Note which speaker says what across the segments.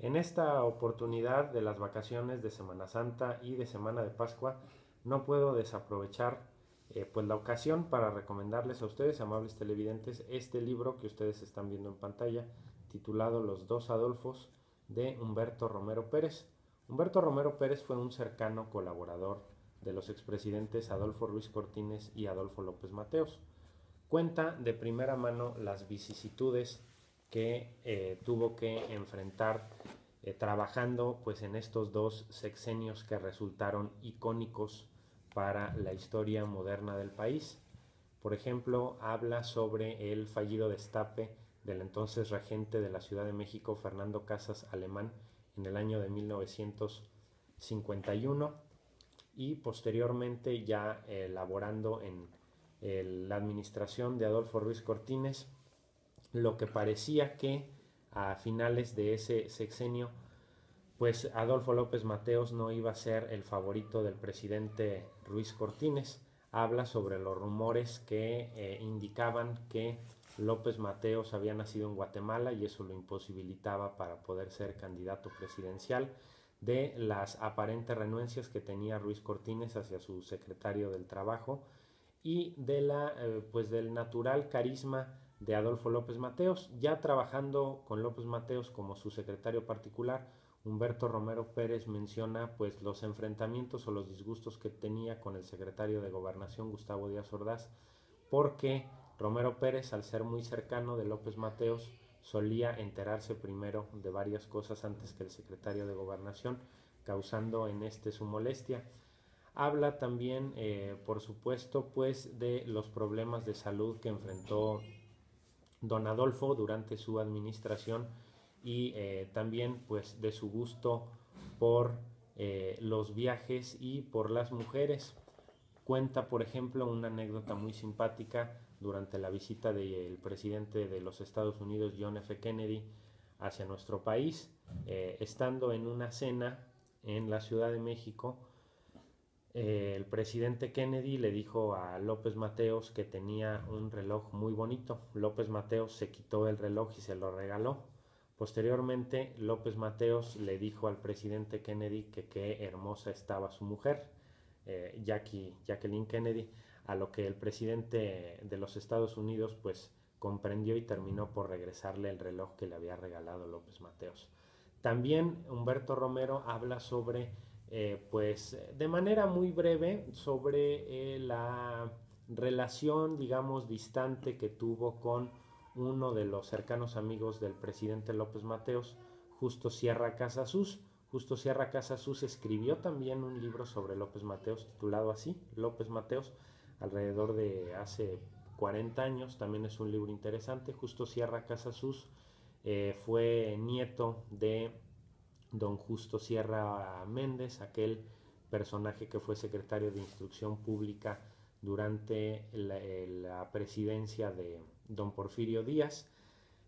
Speaker 1: En esta oportunidad de las vacaciones de Semana Santa y de Semana de Pascua, no puedo desaprovechar eh, pues la ocasión para recomendarles a ustedes, amables televidentes, este libro que ustedes están viendo en pantalla, titulado Los dos Adolfos, de Humberto Romero Pérez. Humberto Romero Pérez fue un cercano colaborador de los expresidentes Adolfo Ruiz Cortines y Adolfo López Mateos. Cuenta de primera mano las vicisitudes que eh, tuvo que enfrentar eh, trabajando pues en estos dos sexenios que resultaron icónicos para la historia moderna del país. Por ejemplo, habla sobre el fallido destape del entonces regente de la Ciudad de México, Fernando Casas Alemán, en el año de 1951 y posteriormente ya elaborando en la administración de Adolfo Ruiz Cortines, lo que parecía que a finales de ese sexenio, pues Adolfo López Mateos no iba a ser el favorito del presidente Ruiz Cortines. Habla sobre los rumores que eh, indicaban que López Mateos había nacido en Guatemala y eso lo imposibilitaba para poder ser candidato presidencial, de las aparentes renuencias que tenía Ruiz Cortines hacia su secretario del Trabajo y de la, eh, pues del natural carisma de Adolfo López Mateos. Ya trabajando con López Mateos como su secretario particular, Humberto Romero Pérez menciona pues los enfrentamientos o los disgustos que tenía con el secretario de Gobernación Gustavo Díaz Ordaz, porque Romero Pérez, al ser muy cercano de López Mateos, solía enterarse primero de varias cosas antes que el secretario de Gobernación, causando en este su molestia. Habla también, eh, por supuesto, pues de los problemas de salud que enfrentó don Adolfo durante su administración y eh, también pues de su gusto por eh, los viajes y por las mujeres. Cuenta, por ejemplo, una anécdota muy simpática durante la visita del presidente de los Estados Unidos, John F. Kennedy, hacia nuestro país, eh, estando en una cena en la Ciudad de México, eh, el presidente Kennedy le dijo a López Mateos que tenía un reloj muy bonito. López Mateos se quitó el reloj y se lo regaló. Posteriormente, López Mateos le dijo al presidente Kennedy que qué hermosa estaba su mujer, eh, Jackie, Jacqueline Kennedy, a lo que el presidente de los Estados Unidos pues comprendió y terminó por regresarle el reloj que le había regalado López Mateos. También Humberto Romero habla sobre eh, pues de manera muy breve sobre eh, la relación, digamos, distante que tuvo con uno de los cercanos amigos del presidente López Mateos, Justo Sierra Casasus. Justo Sierra Casasus escribió también un libro sobre López Mateos titulado así, López Mateos, alrededor de hace 40 años. También es un libro interesante. Justo Sierra Casasus eh, fue nieto de don Justo Sierra Méndez, aquel personaje que fue secretario de Instrucción Pública durante la, presidencia de don Porfirio Díaz.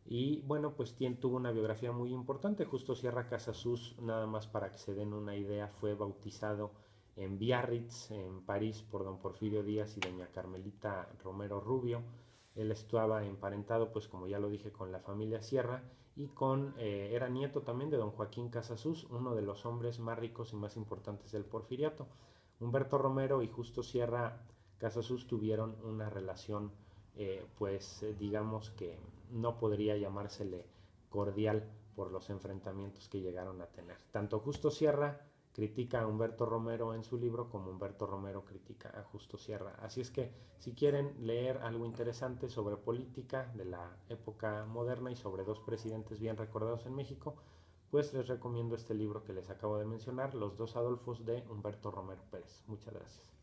Speaker 1: Y bueno, pues tuvo una biografía muy importante. Justo Sierra Casasus, nada más para que se den una idea, fue bautizado en Biarritz, en París, por don Porfirio Díaz y doña Carmelita Romero Rubio. Él estaba emparentado, pues como ya lo dije, con la familia Sierra y con, eh, era nieto también de don Joaquín Casasus, uno de los hombres más ricos y más importantes del porfiriato. Humberto Romero y Justo Sierra Casasus tuvieron una relación, eh, pues eh, digamos que no podría llamársele cordial por los enfrentamientos que llegaron a tener. Tanto Justo Sierra critica a Humberto Romero en su libro como Humberto Romero critica a Justo Sierra. Así es que si quieren leer algo interesante sobre política de la época moderna y sobre dos presidentes bien recordados en México, pues les recomiendo este libro que les acabo de mencionar, Los dos Adolfos de Humberto Romero Pérez. Muchas gracias.